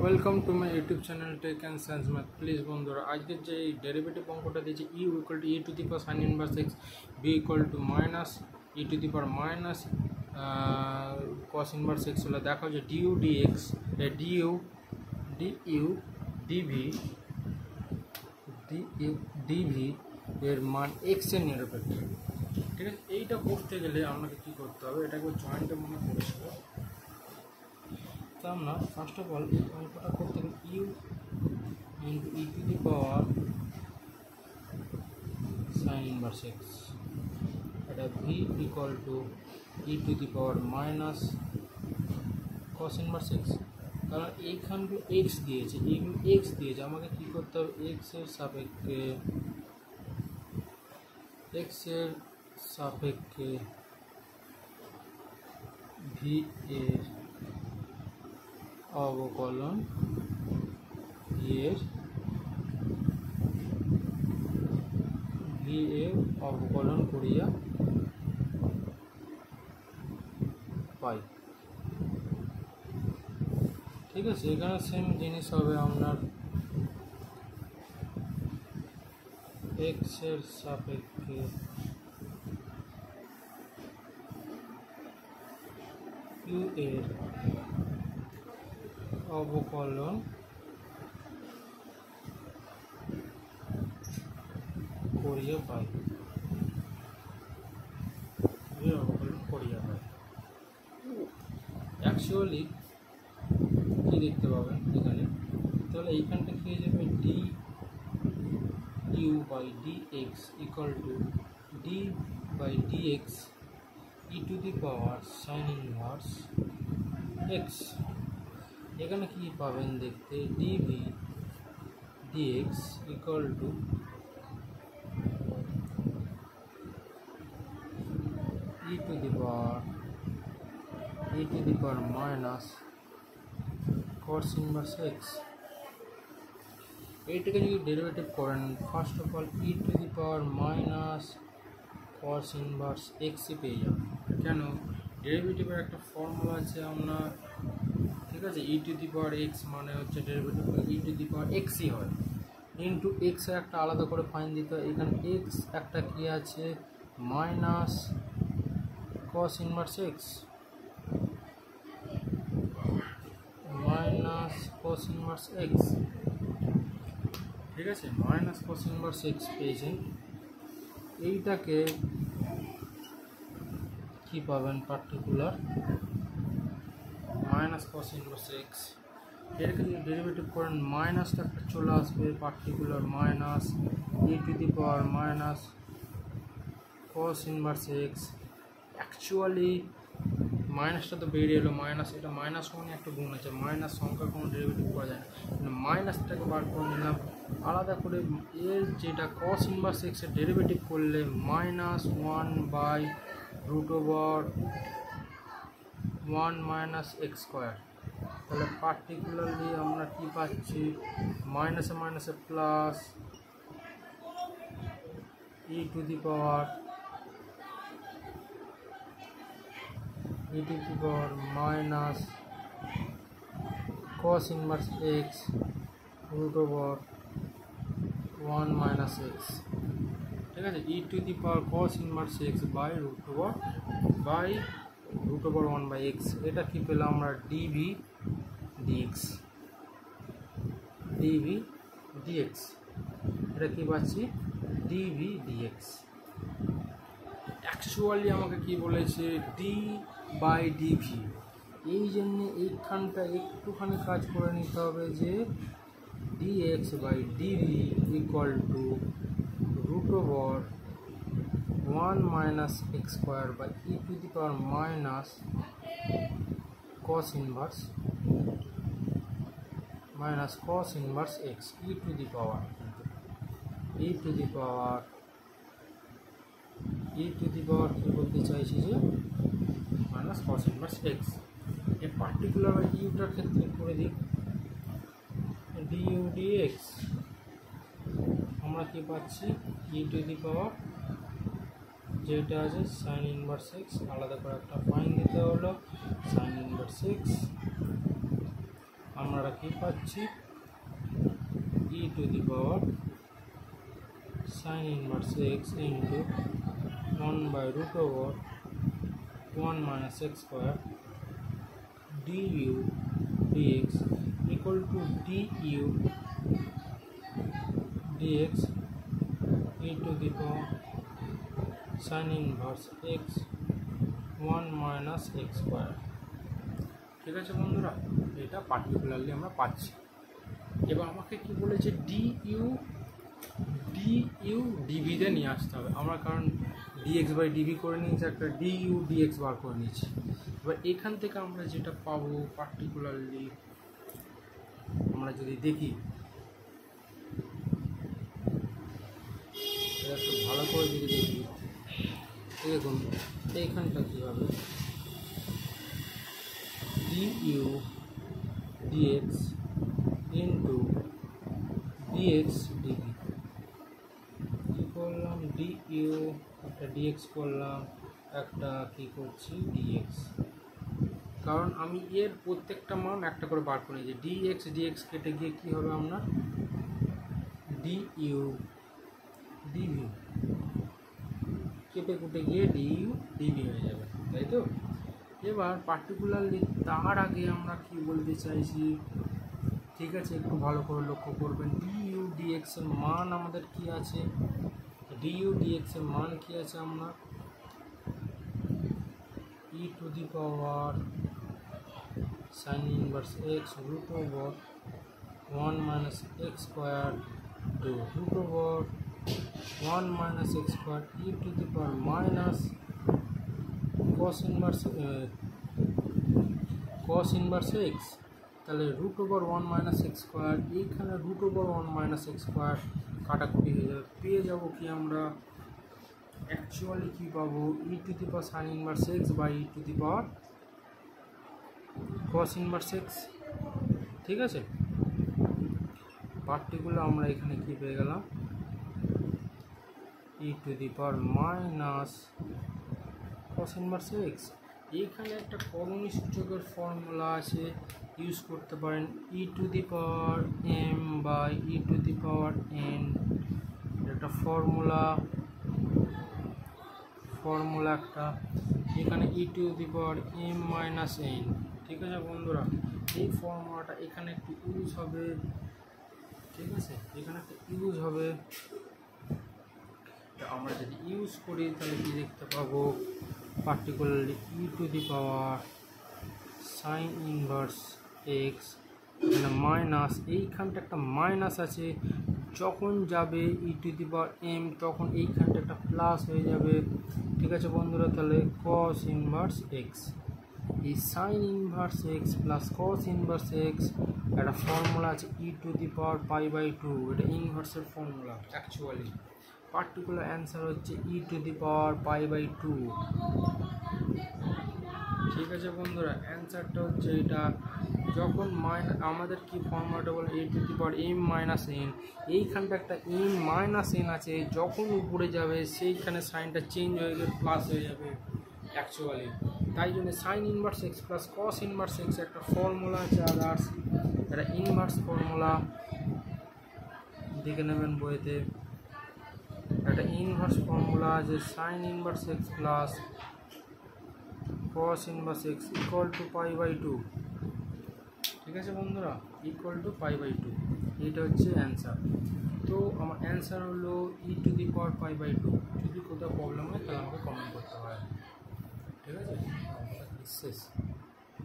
Welcome to my YouTube channel tech and science math please বন্ধুরা, আজকের যে এই ডেরিভেটিভ অঙ্কটা দিয়েছে u equal to e to the power sine inverse x v equal to minus e to the power minus cos inverse x হলে। দেখা যে d u d x d u d u d v d u d v এর মান এক্সের নিরপেক্ষ। ঠিক আছে? এইটা করতে গেলে আমাকে কী করতে হবে? এটাকে জয়েন্টে মনে করেছিল তো আমরা ফার্স্ট অফ অল এই অঙ্কটা করতে গেলে u into e to the power sine inverse x এটা v equal to e to the power minus cos inverse x কারণ এইখানগুলো এক্স দিয়েছে। এইগুলো এক্স দিয়েছে। আমাকে কী করতে হবে? এক্সের সাপেক্ষে এক্সের সাপেক্ষে ভি এর অবকলন এর ভি এর অবকলন করিয়া পাই ঠিক আছে এখানে সেম জিনিস হবে আপনার এক্সের সাপেক্ষে কিউ এর অবকলন। করিয়ে পাই। অবকলন, করিয়ে পাই। অ্যাকচুয়ালি কী দেখতে পাবেন এখানে? তাহলে এইখানটা হয়ে যাবে? D u by d x equal to d by d x e to the power sine inverse x এখানে কি পাবেন দেখতে d v d x equal to e to the power e to the power minus cos inverse x এইটাকে যদি derivative করেন first of all e to the power minus cos inverse এক্সই পেয়ে যাবেন। কেন? ডেরিভেটিভের একটা ফর্মুলা আছে আমরা ঠিক আছে? E to the power x মানে হচ্ছে derivative E to the power এক্সই হয়। ইন্টু এক্স একটা আলাদা করে ফাইন দিতে হয়। এখানে এক্স একটা কী আছে? Minus cos inverse x minus cos inverse x ঠিক আছে? মাইনাস কস ইনভার্স এক্স পেয়েছেন এইটাকে কি পাবেন particular minus cos inverse x এটাকে যদি ডেরিভেটিভ করেন মাইনাসটা একটা চলে আসবে particular minus e to the power minus cos inverse x actually মাইনাসটা তো বেরিয়ে এলো মাইনাস এটা মাইনাস মানে একটা গুণ আছে মাইনাস সংখ্যা কোনো ডেরিভেটিভ করা যায় না। মাইনাসটাকে বার করে নিলাম, আলাদা করে এর যেটা কস ইনভার্স এক্সের ডেরিভেটিভ করলে minus one by root over one minus x square তাহলে পার্টিকুলারলি আমরা কী পাচ্ছি মাইনাসে মাইনাসে plus e to the power e to the power minus cos inverse x root over 1 minus x ঠিক আছে e to the power cos inverse x by root over by root over 1 by x এটা কি পেলাম আমরা? Dv dx dv dx এটা কি পাচ্ছি? Dv dx actually আমাকে কি বলেছে? ডি বাই ডিভি এই জন্য এইখানটা একটুখানি কাজ করে নিতে হবে যে d x by d v equal to root over one minus x square by e to the power minus cos inverse minus cos inverse x e to the power e to the power e to the power কী বলতে চাইছি যে minus cos inverse x এ particular ইউটার ক্ষেত্রে করে দিই। DU dx আমরা কী পাচ্ছি? ই টু দি পাওয়ার যেটা আছে সাইন ইনভার্স এক্স আলাদা করে একটা ফাইন দিতে হলো সাইন ইনভার্স এক্স আমরা কি পাচ্ছি e to the power sine inverse x into one by root over one minus x square du dx equal to du dx e to the power. Sin inverse x 1 minus x square. ঠিক আছে বন্ধুরা, এটা particularly আমরা পাচ্ছি। এবার আমাকে কি বলেছে? ডি ইউ ডি ইউ ডিভিতে নিয়ে আসতে হবে। আমরা কারণ ডিএক্স বাই ডিভি করে নিয়েছি, একটা ডি ইউ ডিএক্স বার করে নিয়েছি। এবার এখান থেকে আমরা যেটা পাবো পার্টিকুলারলি আমরা যদি দেখি একটু ভালো করে যদি দেখি। দেখুন, এইখানটা কী হবে d u d x into d x d v কী করলাম? ডি ইউ একটা ডিএক্স করলাম, একটা কী করছি? ডিএক্স কারণ আমি এর প্রত্যেকটা মান একটা করে বার করে। নিয়েছি ডিএক্স ডিএক্স কেটে গিয়ে কী হবে আপনার ডি ইউ ডিভি কেটে কুটে গিয়ে ডি ইউ ডিভি হয়ে যাবে, তাই তো? এবার পার্টিকুলারলি তার আগে আমরা কি বলতে চাইছি? ঠিক আছে, একটু ভালো করে লক্ষ্য করবেন। ডি ইউ ডিএক্স এর মান আমাদের কি আছে? ডি ইউ ডিএক্স এর মান কি আছে আমরা? E to the power sin inverse x root over 1 minus x square to root over 1 minus x square e to the power minus cos inverse uh, cos inverse x. তাহলে root over one minus x square এইখানে root over one minus x square কাটাকুটি হয়ে যাবে। পেয়ে যাব কি আমরা? Actually কী পাবো? E to the power sine inverse x by e to the power cos inverse x ঠিক আছে? পার্টিকুলার আমরা এখানে কী পেয়ে গেলাম? E to the power minus cos inverse x এইখানে একটা করণী সূচকের ফর্মুলা আছে ইউজ করতে পারেন e to the power m by e to the power n একটা ফর্মুলা ফর্মুলা একটা। এখানে e to the power m minus n ঠিক আছে বন্ধুরা? এই ফর্মুলাটা এখানে একটু ইউজ হবে। ঠিক আছে? এখানে একটা ইউজ হবে। আমরা যদি ইউজ করি, তাহলে কি দেখতে পাবো? Particularly e to the power sine inverse x এখানে মাইনাস এইখানটা একটা মাইনাস আছে। যখন যাবে ই টু দি পাওয়ার এম তখন এইখানটা একটা প্লাস হয়ে যাবে। ঠিক আছে বন্ধুরা, তাহলে কস ইনভার্স এক্স এই sine inverse x plus cos inverse x একটা ফর্মুলা আছে e to the power pi by two এটা ইনভার্সের ফর্মুলা অ্যাকচুয়ালি পার্টিকুলার অ্যান্সার হচ্ছে e to the power pi by two ঠিক আছে বন্ধুরা অ্যান্সারটা হচ্ছে এটা। যখন মাইনাস আমাদের কি ফর্মুলাটা বলে a to the power m minus n এইখানটা একটা এম মাইনাস এন আছে, যখন উপরে যাবে, সেইখানে সাইনটা চেঞ্জ হয়ে গেলে প্লাস হয়ে যাবে অ্যাকচুয়ালি তাই জন্য sine inverse x plus cos inverse x একটা ফর্মুলা আছে আদার্স একটা ইনভার্স ফর্মুলা দেখে নেবেন বইতে। একটা ইনভার্স ফর্মুলা আছে sine inverse x plus cos inverse x equal to pi by two ঠিক আছে বন্ধুরা? Equal to pi by two এইটা হচ্ছে অ্যান্সার তো আমার অ্যান্সার হলো e to the power pi by two যদি কোথাও প্রবলেম হয় তাহলে আমাকে কমেন্ট করতে হয় ঠিক আছে? শেষ